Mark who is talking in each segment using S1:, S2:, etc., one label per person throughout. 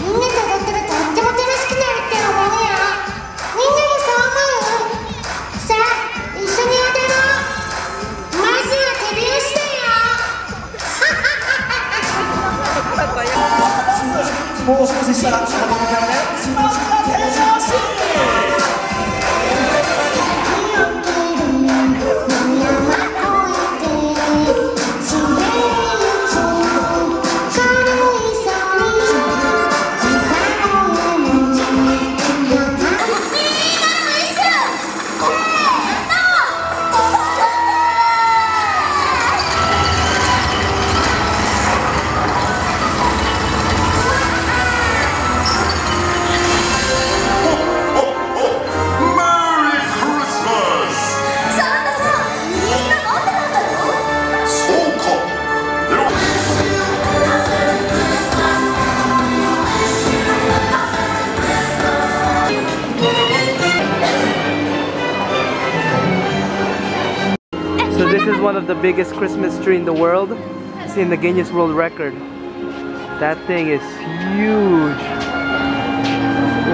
S1: みんなと踊ったらとっても楽しくなるって思う。よみんなもそう思う。さあ一緒に踊ろう。まずは手拍子だよ
S2: もう少ししたらそのままからね
S3: So this is one of the biggest Christmas tree in the world. It's in the Guinness World Record. That thing is huge.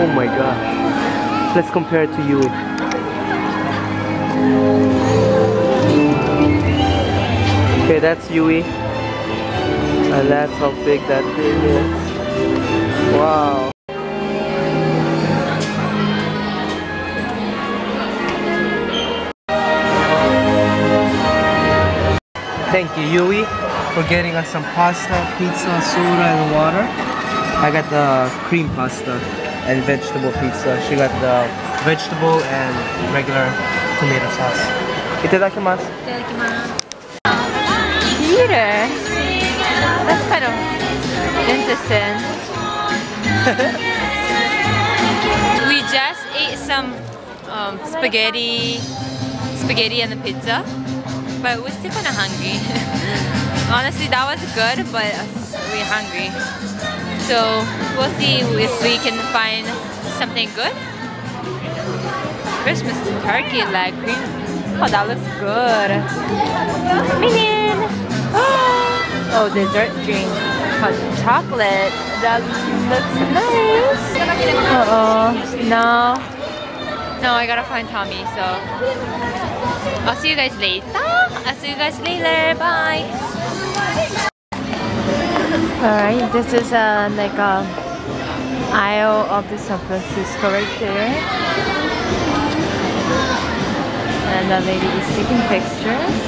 S3: Oh my gosh. Let's compare it to Yui. Okay, that's Yui. And that's how big that thing is. Wow. Thank you, Yui, for getting us some pasta, pizza, soda, and water. I got the cream pasta and vegetable pizza. She got the vegetable and regular tomato sauce. Itadakimasu.
S4: Theater. That's kind of interesting. we just ate some um, spaghetti, spaghetti and the pizza, but we're still kind of hungry. Honestly, that was good, but we're hungry. So we'll see if we can find something good. Christmas turkey like cream. Oh, that looks good. Minion! Oh, dessert drink. Hot chocolate. That looks nice. Uh oh. No. No, I gotta find Tommy, so. I'll see you guys later. I'll see you guys later. Bye. Alright, this is uh, like a aisle of the San Francisco right there. And the lady is taking pictures.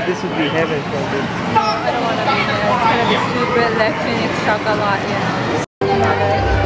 S3: this would be heaven for me.
S4: I don't want to be there. It's gonna be super electronic chocolate, you.